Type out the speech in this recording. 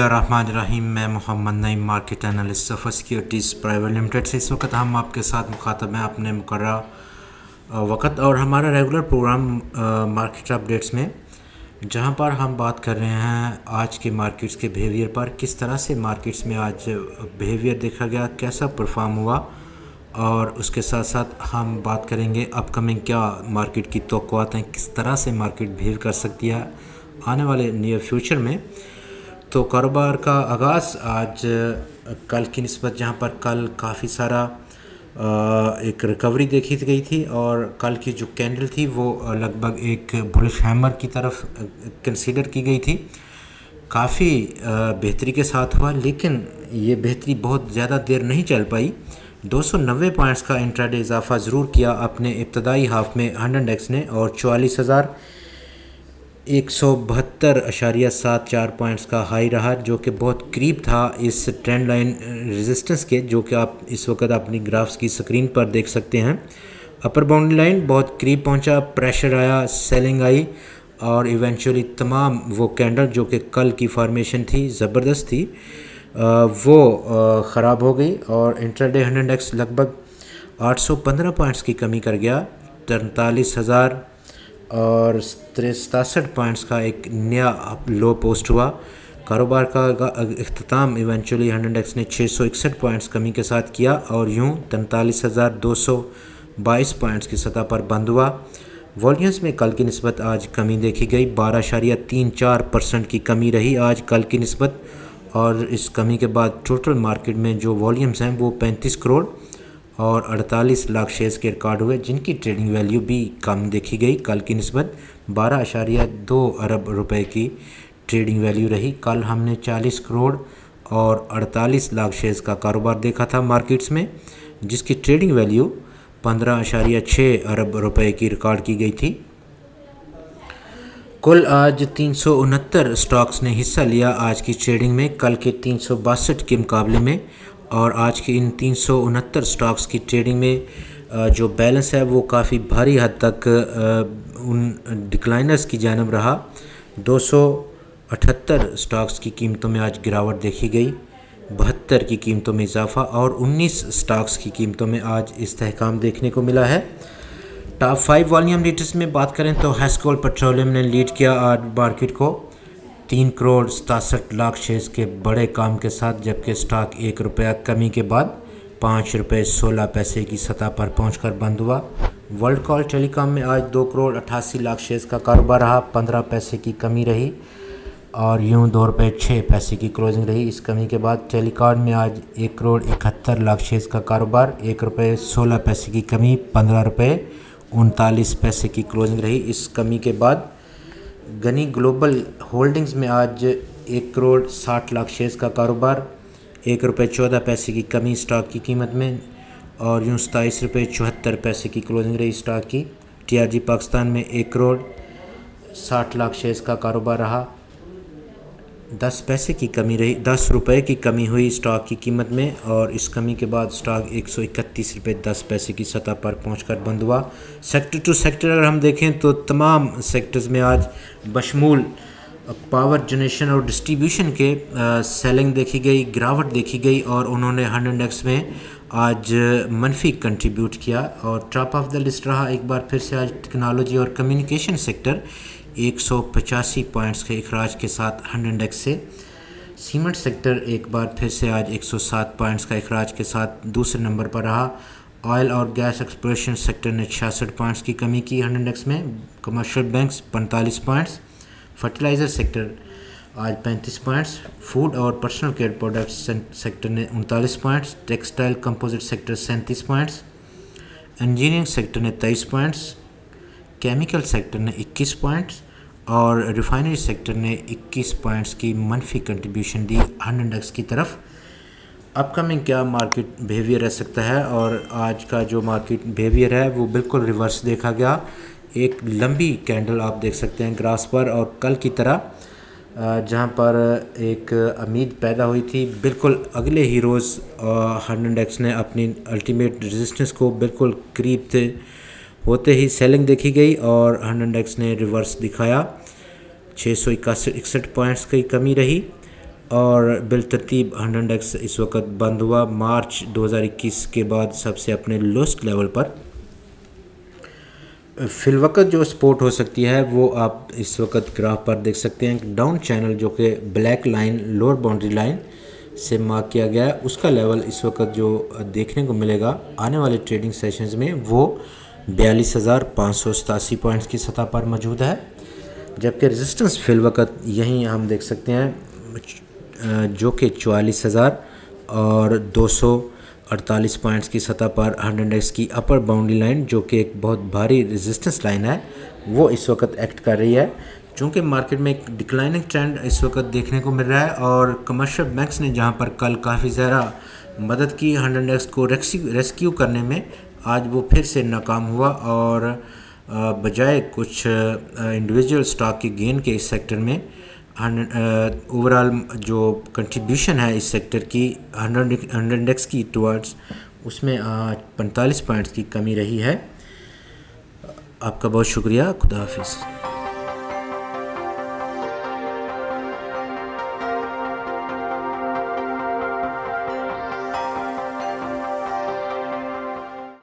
बिस्मिल्लाहिर्रहमानिर्रहीम, मैं Mohammad Naeem, market analyst, Safar Securities, Private Limited से इस वक्त हम आपके साथ मुखातब हैं अपने मुकर्रा वक्त और हमारा रेगुलर प्रोग्राम मार्केट अपडेट्स में, जहाँ पर हम बात कर रहे हैं आज के मार्केट्स के बिहेवियर पर, किस तरह से मार्केट्स में आज बिहेवियर देखा गया, कैसा परफॉर्म हुआ, और उसके साथ साथ हम बात करेंगे अपकमिंग क्या मार्केट की तो हैं, किस तरह से मार्केट बिहेव कर सकती है आने वाले नियर फ्यूचर में। तो कारोबार का आगाज़ आज, कल की नस्बत जहाँ पर कल काफ़ी सारा एक रिकवरी देखी गई थी और कल की जो कैंडल थी वो लगभग एक बुलिश हैमर की तरफ़ कंसीडर की गई थी। काफ़ी बेहतरी के साथ हुआ, लेकिन ये बेहतरी बहुत ज़्यादा देर नहीं चल पाई। 290 पॉइंट्स का इंट्राडे इजाफा ज़रूर किया अपने इब्तदाई हाफ़ में, हंड्रेड एक्स ने और चवालीस हज़ार एक सौ बहत्तर अशारिया सात चार पॉइंट्स का हाई रहा, जो कि बहुत करीब था इस ट्रेंड लाइन रेजिस्टेंस के, जो कि आप इस वक्त अपनी ग्राफ्स की स्क्रीन पर देख सकते हैं। अपर बाउंड्री लाइन बहुत करीब पहुँचा प्रेशर आया सेलिंग आई, और इवेंचुअली तमाम वो कैंडल जो कि कल की फॉर्मेशन थी, ज़बरदस्त थी वो ख़राब हो गई और इंटरडे हंड्रेड एक्स लगभग 815 पॉइंट्स की कमी कर गया, तैंतालीस हज़ार और सतासठ पॉइंट्स का एक नया लो पोस्ट हुआ। कारोबार का अख्ताम इवेंचुअली हंड एक्स ने छः सौ इकसठ पॉइंट्स कमी के साथ किया और यूँ तैंतालीस हज़ार दो सौ बाईस पॉइंट्स की सतह पर बंद हुआ। वॉल्यूम्स में कल की नस्बत आज कमी देखी गई। बारह शारिया तीन चार परसेंट की कमी रही आज कल की नस्बत और इस कमी के बाद टोटल मार्केट में जो वॉल्यूम्स हैं वो पैंतीस करोड़ और 48 लाख शेयर्स के रिकॉर्ड हुए, जिनकी ट्रेडिंग वैल्यू भी कम देखी गई। कल की नस्बत बारह अशारिया दो अरब रुपए की ट्रेडिंग वैल्यू रही। कल हमने 40 करोड़ और 48 लाख शेयर्स का कारोबार देखा था मार्केट्स में, जिसकी ट्रेडिंग वैल्यू पंद्रह अशारिया छः अरब रुपए की रिकॉर्ड की गई थी। कुल आज तीन सौ उनहत्तर स्टॉक्स ने हिस्सा लिया आज की ट्रेडिंग में। कल के तीन सौ बासठ के मुकाबले में और आज की इन तीन सौ उनहत्तर स्टॉक्स की ट्रेडिंग में जो बैलेंस है वो काफ़ी भारी हद तक उन डिक्लाइनर्स की जानब रहा। दो अठहत्तर स्टॉक्स की कीमतों में आज गिरावट देखी गई। बहत्तर की कीमतों में इजाफा और 19 स्टॉक्स की कीमतों में आज इस्तेकाम देखने को मिला है। टॉप फाइव वॉल्यूम लीडर्स में बात करें तो हैस्कोल पेट्रोलियम ने लीड किया आज मार्केट को। तीन करोड़ सतासठ लाख शेयर्स के बड़े काम के साथ, जबकि स्टॉक एक रुपया कमी के बाद पाँच रुपये सोलह पैसे की सतह पर पहुंचकर बंद हुआ। वर्ल्ड कॉल टेलीकॉम में आज दो करोड़ अट्ठासी लाख शेयर्स का कारोबार रहा। पंद्रह पैसे की कमी रही और यूँ दो रुपये छः पैसे की क्लोजिंग रही। इस कमी के बाद टेलीकॉम में आज एक करोड़ इकहत्तर लाख शेयर्स का कारोबार, एक रुपये सोलह पैसे की कमी, पंद्रह रुपये उनतालीस पैसे की क्लोजिंग रही। इस कमी के बाद गनी ग्लोबल होल्डिंग्स में आज एक करोड़ साठ लाख शेयर्स का कारोबार, एक रुपये चौदह पैसे की कमी स्टॉक की कीमत में और यूँ सताईस रुपये चौहत्तर पैसे की क्लोजिंग रही स्टॉक की। टीआरजी पाकिस्तान में एक करोड़ साठ लाख शेयर्स का कारोबार रहा। दस पैसे की कमी रही, दस रुपये की कमी हुई स्टॉक की कीमत में और इस कमी के बाद स्टॉक एक सौ इकतीस रुपये दस पैसे की सतह पर पहुंचकर बंद हुआ। सेक्टर टू सेक्टर अगर हम देखें तो तमाम सेक्टर्स में आज बशमूल पावर जनरेशन और डिस्ट्रीब्यूशन के सेलिंग देखी गई, गिरावट देखी गई और उन्होंने हंड्रेड एक्स में आज मनफी कंट्रीब्यूट किया और टॉप ऑफ़ द लिस्ट रहा एक बार फिर से आज टेक्नोलॉजी और कम्युनिकेशन सेक्टर एक सौ पचासी पॉइंट्स के अखराज के साथ हंड्रेड एक्स से। सीमेंट सेक्टर एक बार फिर से आज 107 पॉइंट्स का अखराज के साथ दूसरे नंबर पर रहा। ऑयल और गैस एक्सप्लोरेशन सेक्टर ने छियासठ पॉइंट्स की कमी की हंड्रेड एक्स में। कमर्शियल बैंक्स पैंतालीस पॉइंट्स फर्टिलाइज़र सेक्टर आज 35 पॉइंट्स। फ़ूड और पर्सनल केयर प्रोडक्ट्स सेक्टर ने उनतालीस पॉइंट्स। टेक्सटाइल कंपोजिट सेक्टर सैंतीस पॉइंट्स। इंजीनियरिंग सेक्टर ने तेईस पॉइंट्स। केमिकल सेक्टर ने 21 पॉइंट्स और रिफाइनरी सेक्टर ने 21 पॉइंट्स की मनफी कंट्रीब्यूशन दी हंड्रेड एक्स की तरफ़। अपकमिंग क्या मार्केट बिहेवियर रह सकता है और आज का जो मार्केट बिहेवियर है वो बिल्कुल रिवर्स देखा गया। एक लंबी कैंडल आप देख सकते हैं ग्रास पर और कल की तरह। जहाँ पर एक उम्मीद पैदा हुई थी। बिल्कुल अगले ही रोज़ हंड्रेड एक्स ने अपनी अल्टीमेट रेजिस्टेंस को बिल्कुल करीब थे होते ही सेलिंग देखी गई और हंड्रेड एक्स ने रिवर्स दिखाया। छः सौ इकसठ पॉइंट्स की कमी रही और बिल तरतीब हंड्रेड इंडेक्स इस वक्त बंद हुआ। मार्च 2021 के बाद सबसे अपने लोस्ट लेवल पर फिलवक्त जो सपोर्ट हो सकती है, वो आप इस वक्त ग्राफ पर देख सकते हैं डाउन चैनल जो कि black line lower boundary line से मार्क किया गया है, उसका लेवल इस वक्त जो देखने को मिलेगा आने वाले ट्रेडिंग सेशंस में, वो बयालीस हज़ार पाँच सौ सतासी पॉइंट्स की सतह पर मौजूद है। जबकि रेजिस्टेंस फिल वक्त यहीं हम देख सकते हैं जो कि चवालीस हज़ार और दो सौ अड़तालीस पॉइंट्स की सतह पर हंड्रेड इंडेक्स की अपर बाउंड्री लाइन, जो कि एक बहुत भारी रेजिस्टेंस लाइन है, वो इस वक्त एक्ट कर रही है। चूँकि मार्केट में एक डिक्लाइनिंग ट्रेंड इस वक्त देखने को मिल रहा है और कमर्शियल बैंक्स ने जहाँ पर कल काफ़ी ज़्यादा मदद की, हंड्रेड इंडेक्स को रेस्क्यू करने में, आज वो फिर से नाकाम हुआ और बजाय कुछ इंडिविजुअल स्टॉक के गेन के इस सेक्टर में ओवरऑल जो कंट्रीब्यूशन है इस सेक्टर की, हंड्रेड इंडेक्स की टुवर्ड्स उसमें पैंतालीस पॉइंट्स की कमी रही है। आपका बहुत शुक्रिया, खुदा हाफिज़।